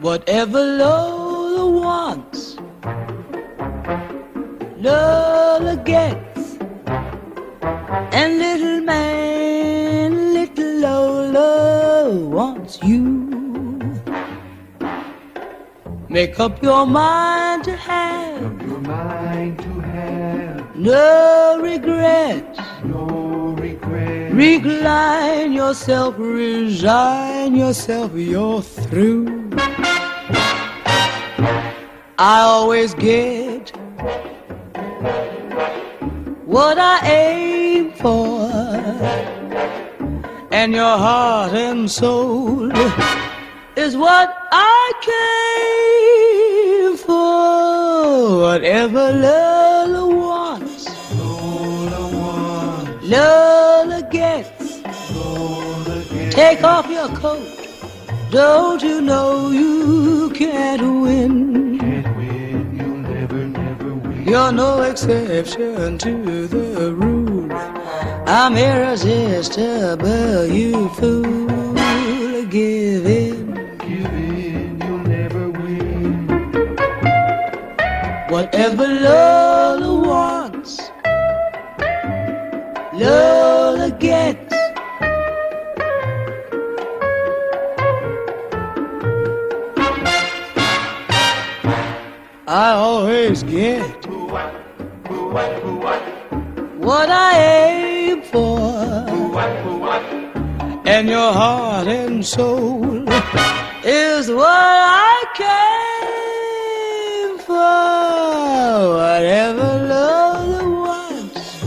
Whatever Lola wants, Lola gets. And little man, little Lola wants you. Make up your mind to have no regrets. no regret. Recline yourself, resign yourself, you're through. I always get what I aim for, and your heart and soul is what I came for. Whatever Lola Take off your coat. Don't you know you can't win? Can't win, you'll never, never win. You're no exception to the rule. I'm irresistible, you fool. Give in. Give in, you'll never win. Whatever Lola I always get what? I aim for, and your heart and soul is what I came for. Whatever Lola wants,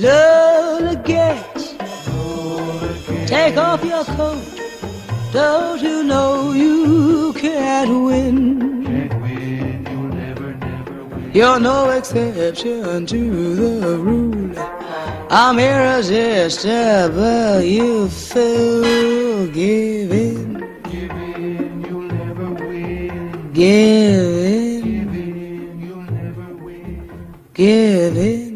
gets. Gets. Take off your coat. Don't you know you? Can't win, You're no exception to the rule. I'm irresistible, you fool. Give in, Give in, you'll never win. give in, Give in, you'll never win. give in.